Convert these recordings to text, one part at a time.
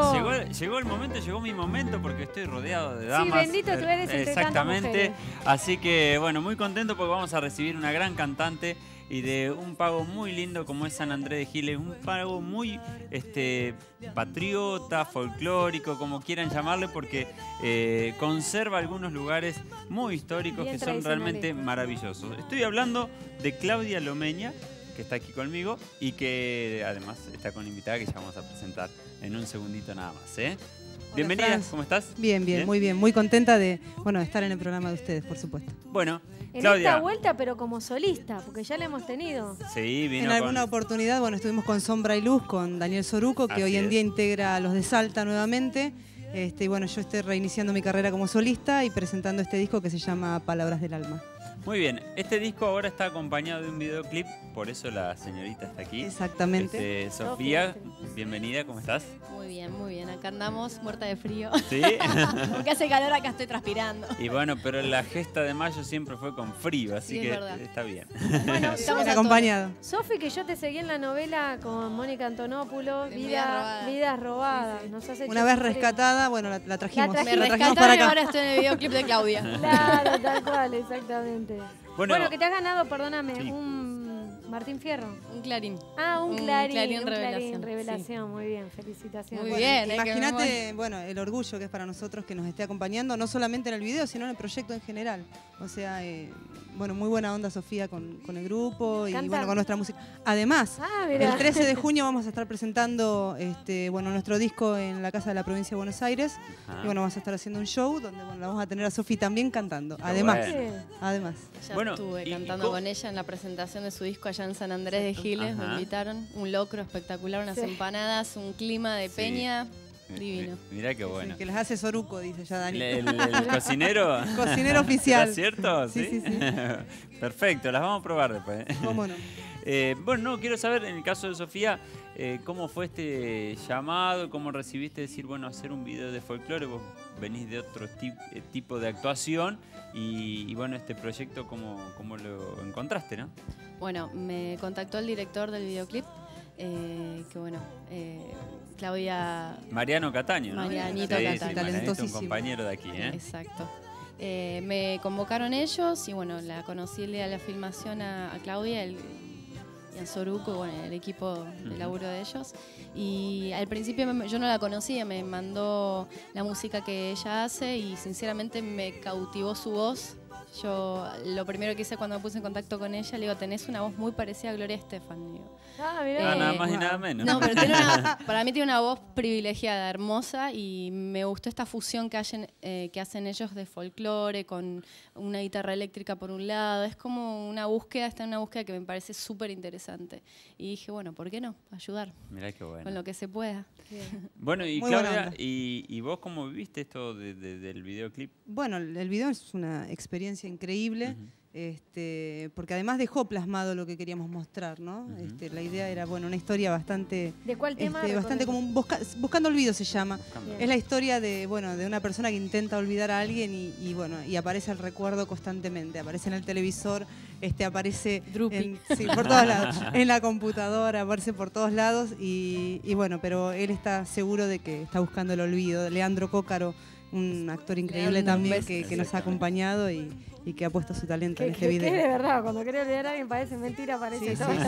momento. Llegó, llegó el momento, llegó mi momento porque estoy rodeado de damas. bendito tú eres entre Exactamente. Así que, bueno, muy contento porque vamos a recibir una gran cantante y de un pago muy lindo como es San Andrés de Giles, un pago muy este, patriota, folclórico, como quieran llamarle, porque eh, conserva algunos lugares muy históricos Bien que son realmente maravillosos. Estoy hablando de Claudia Lomeña, que está aquí conmigo y que además está con invitada que ya vamos a presentar en un segundito nada más. ¿eh? Bienvenida, Franz. ¿cómo estás? Bien, bien, ¿Bien? muy bien. Muy contenta de, bueno, de estar en el programa de ustedes, por supuesto. Bueno, En Claudia. esta vuelta, pero como solista, porque ya la hemos tenido. Sí, vino en alguna con... oportunidad, bueno, estuvimos con Sombra y Luz, con Daniel Soruco, que Así hoy en es. día integra a los de Salta nuevamente. Este, y bueno, yo estoy reiniciando mi carrera como solista y presentando este disco que se llama Palabras del Alma. Muy bien, este disco ahora está acompañado de un videoclip, por eso la señorita está aquí. Exactamente. Este, Sofía, bienvenida, ¿cómo estás? Muy bien, muy bien. Acá andamos muerta de frío. Sí. Porque hace calor, acá estoy transpirando. y bueno, pero la gesta de mayo siempre fue con frío, así Sí, es que verdad. está bien. Bueno, Estamos Bien a acompañado. Sofi, que yo te seguí en la novela con Mónica Antonopoulos, Vida, Vidas Robadas. Vidas Robadas. Nos has hecho Una vez rescatada, bueno, la, la trajimos. La Me trajimos trajimos ahora estoy en el videoclip de Claudia. Claro, tal cual, exactamente. Bueno, Bueno, que te has ganado, perdóname, Sí. un Martín Fierro. Un clarín. Ah, un, Un clarín. Clarín un clarín, Revelación, revelación. Muy bien, felicitaciones. Muy bien. que Imagínate, bueno, el orgullo que es para nosotros que nos esté acompañando, no solamente en el video, sino en el proyecto en general. O sea, eh, bueno, muy buena onda Sofía con, con el grupo y Canta. bueno, con nuestra música. Además, Ah, el 13 de junio vamos a estar presentando este, bueno, nuestro disco en la Casa de la Provincia de Buenos Aires. Ajá. Y bueno, vamos a estar haciendo un show donde bueno, la vamos a tener a Sofía también cantando. Además, bueno. además. Ya Bueno, estuve y- cantando con ella en la presentación de su disco allá en San Andrés de Giles. Ajá. Me invitaron. Un locro espectacular, unas Sí. empanadas, un clima de Sí. peña. Mi- Divino. mi- Mirá qué bueno. Sí, que las hace Soruco, dice ya Dani. El, el- el cocinero. Cocinero oficial. ¿Es cierto? Sí, sí, sí. Perfecto, las vamos a probar después. ¿Cómo no? Eh, bueno, no, quiero saber, en el caso de Sofía, eh, cómo fue este llamado, cómo recibiste decir, bueno, hacer un video de folclore, vos venís de otro ti- eh, tipo de actuación y, y, bueno, este proyecto, ¿cómo, cómo lo encontraste, no? Bueno, me contactó el director del videoclip. Eh, que bueno, eh, Claudia Mariano Cataño, ¿no? Marianito sí, Cataño. Sí, Marianito, un Talentosísimo. compañero de aquí, ¿eh? Exacto. Eh, me convocaron ellos y bueno, la conocí el día de la filmación a, a Claudia el- y a Soruco, bueno, el equipo de laburo de ellos. Y al principio me- yo no la conocía, me mandó la música que ella hace y sinceramente me cautivó su voz. Yo lo primero que hice cuando me puse en contacto con ella, le digo, tenés una voz muy parecida a Gloria Estefan. digo. Ah, mirá. Ah, nada Eh, más y nada menos. No, pero tiene una- para mí tiene una voz privilegiada, hermosa, y me gustó esta fusión que hacen, eh, que hacen ellos de folclore con una guitarra eléctrica por un lado. Es como una búsqueda, está en una búsqueda que me parece súper interesante. Y dije, bueno, ¿por qué no? Ayudar Mirá qué bueno. con lo que se pueda. Bueno, y Muy Claudia, y, y vos cómo viviste esto de- de- del videoclip? Bueno, el video es una experiencia increíble, este, porque además dejó plasmado lo que queríamos mostrar, ¿no? Este, la idea era, bueno, una historia bastante, ¿De cuál tema? este, bastante como un busca- buscando olvido se llama. Buscando. Es la historia de, bueno, de una persona que intenta olvidar a alguien y, y, bueno, y aparece el recuerdo constantemente. Aparece en el televisor, este, aparece en, sí, por todos lados, en la computadora, aparece por todos lados y, y bueno, pero él está seguro de que está buscando el olvido. Leandro Cócaro, un actor increíble también que, que nos ha acompañado y, y que ha puesto su talento en este que video. de verdad, cuando querés olvidar a alguien parece mentira, parece Sí, sí, todo. sí,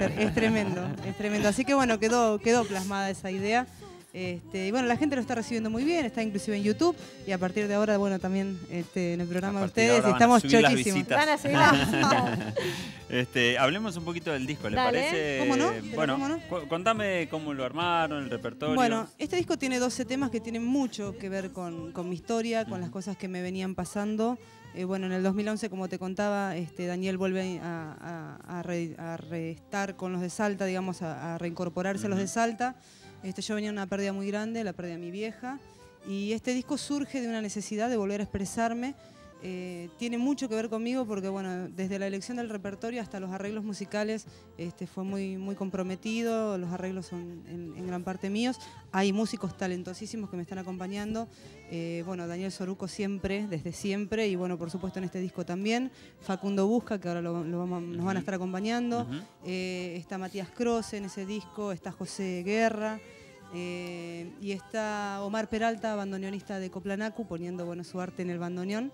es, es tremendo, es tremendo. Así que bueno, quedó, quedó plasmada esa idea. Este, y bueno, la gente lo está recibiendo muy bien, está inclusive en YouTube y a partir de ahora, bueno, también este, en el programa A de ustedes estamos chochísimos. visitas. Van a seguir las visitas. Este, hablemos un poquito del disco, ¿le Dale. parece? ¿Cómo no? Pero Bueno, ¿cómo no? cu- contame cómo lo armaron, el repertorio. Bueno, este disco tiene 12 temas que tienen mucho que ver con, con mi historia, con las cosas que me venían pasando. Eh, bueno, en el 2011, como te contaba, este, Daniel vuelve a, a- a re- a reestar con los de Salta, digamos, a, a reincorporarse a los de. Salta. Este, yo venía una pérdida muy grande, la pérdida de mi vieja. Y este disco surge de una necesidad de volver a expresarme. Eh, tiene mucho que ver conmigo porque, bueno, desde la elección del repertorio hasta los arreglos musicales este, fue muy, muy comprometido. Los arreglos son en, en gran parte míos. Hay músicos talentosísimos que me están acompañando. Eh, bueno, Daniel Soruco siempre, desde siempre, y bueno, por supuesto en este disco también. Facundo Busca, que ahora lo- lo vamos- nos van a estar acompañando. Eh, está Matías Croce en ese disco, está José Guerra. y Y está Omar Peralta, bandoneonista de Coplanacu, poniendo bueno, su arte en el bandoneón.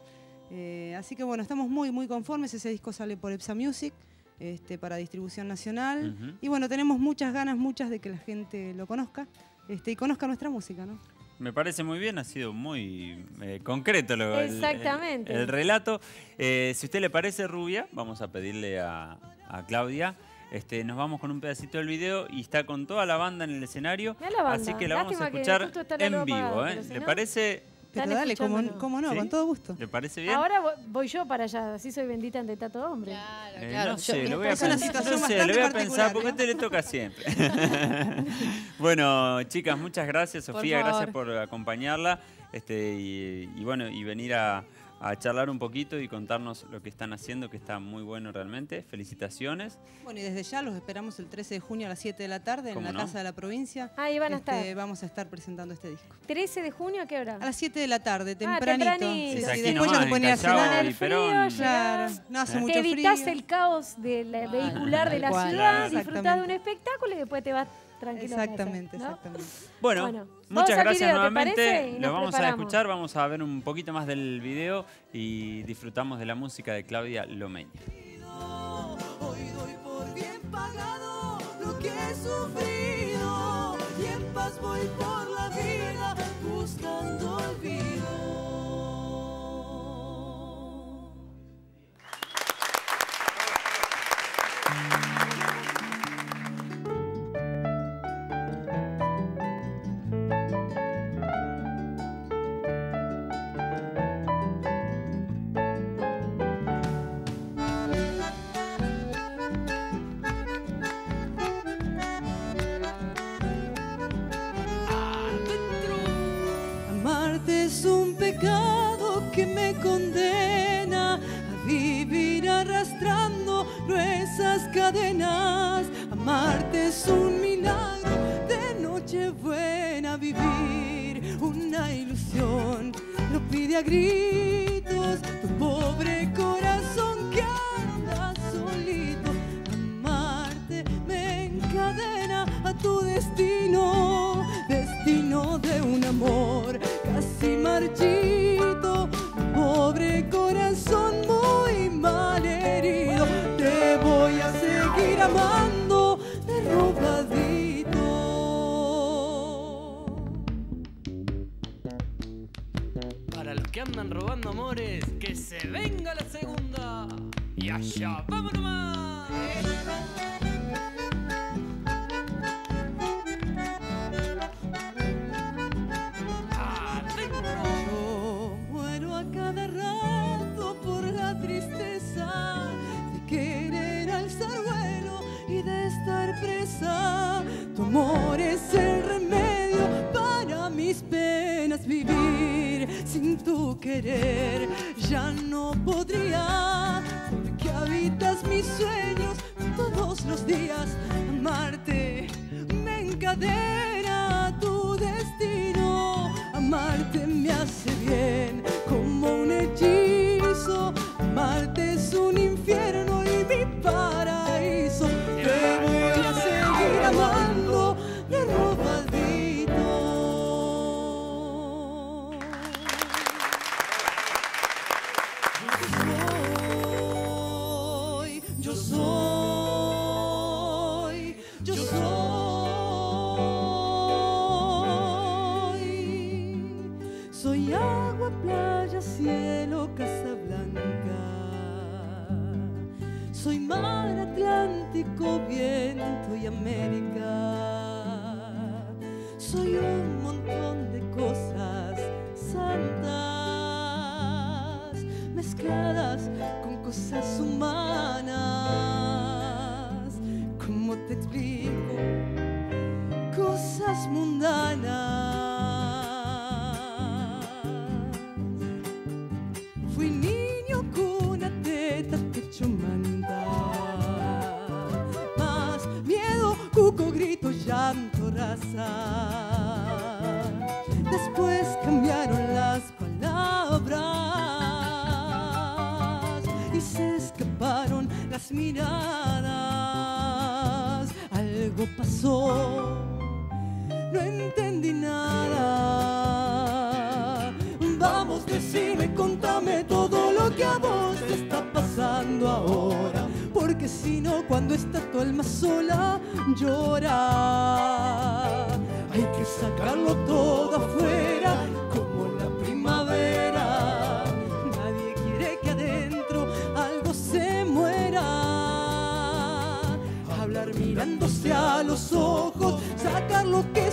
Eh, así que bueno, estamos muy, muy conformes. Ese disco sale por Epsa Music este, para distribución nacional. Y bueno, tenemos muchas ganas, muchas de que la gente lo conozca este, y conozca nuestra música, ¿no? Me parece muy bien, ha sido muy eh, concreto lo, el- el- Exactamente. El, relato. Eh, si usted le parece, Rubia, vamos a pedirle a, a Claudia. Este, nos vamos con un pedacito del video y está con toda la banda en el escenario. Mirá la banda. Así que la vamos a escuchar en vivo. ¿eh? si ¿Le no- parece? Pero Están dale, cómo, escuchándonos. cómo no, ¿Sí? con todo gusto. ¿Le parece bien? Ahora vo- voy yo para allá, así soy bendita ante tanto hombre. Claro, Eh, claro. no Yo- sé, lo voy a pensar. no sé, lo voy a pensar porque a ¿no? este le toca siempre. bueno, chicas, muchas gracias, Por Sofía, gracias por acompañarla este, y, y bueno, y venir a, a charlar un poquito y contarnos lo que están haciendo, que está muy bueno realmente. Felicitaciones. Bueno, y desde ya los esperamos el 13 de junio a las 7 de la tarde en ¿Cómo la no? Casa de la Provincia. Ahí van a Este, estar. Vamos a estar presentando este disco. 13 de junio, ¿a qué hora? A las 7 de la tarde, tempranito. tempranito. Sí, Es sí, aquí después nomás, ya en se ponía a cenar. el frío, Claro, no hace ¿Eh? mucho Te evitas frío. el caos de la vehicular de la cual. ciudad, Claro. disfrutás de un espectáculo y después te vas Exactamente, ¿no? exactamente. Bueno, muchas gracias video, ¿te nuevamente. Lo vamos a escuchar, vamos a ver un poquito más del video y disfrutamos de la música de Claudia Lomeña. Hoy doy por bien pagado lo que he sufrido y en paz voy por la vida buscando olvido. Amarte condena a vivir arrastrando gruesas cadenas. Amarte es un milagro de noche buena vivir, una ilusión. Lo pide a gritos tu pobre corazón que anda solito. Amarte me encadena a tu destino, destino de un amor casi marchito, allá, vámonos más. Yo muero a cada rato por la tristeza de querer alzar vuelo y de estar presa. Tu amor es el remedio para mis penas vivir sin tu querer. Ya no podría habitas mis sueños todos los días. Amarte me encadena a tu destino. Amarte me hace bien como un hechizo. Amarte es un infierno y mi paraíso. Te voy a seguir amando soy, llanto, raza. Después cambiaron las palabras y se escaparon las miradas. Algo pasó, no entendí nada. Si no cuando está tu alma sola llora. Hay que sacarlo todo afuera como la primavera. Nadie quiere que adentro algo se muera. Hablar mirándose a los ojos, sacar lo que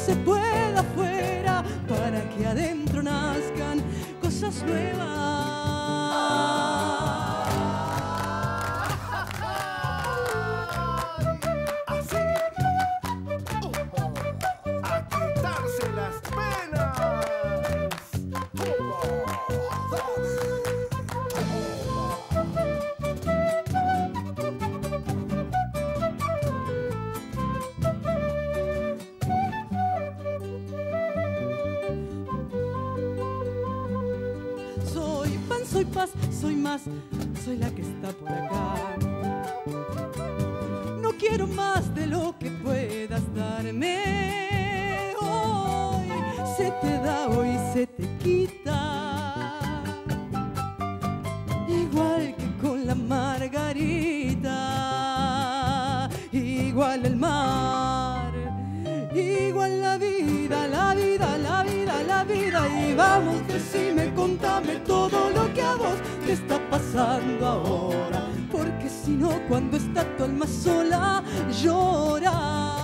soy paz, soy más, soy la que está por acá. No quiero más de lo que puedas darme hoy. Se te da hoy, se te quita. Vamos, decime, contame todo lo que a vos te está pasando ahora. Porque si no, cuando está tu alma sola, llora.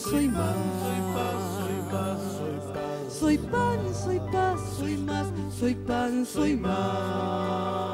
soy más. Soy pan, soy paz, soy paz. Soy pan, soy paz, soy más. Soy pan, soy más.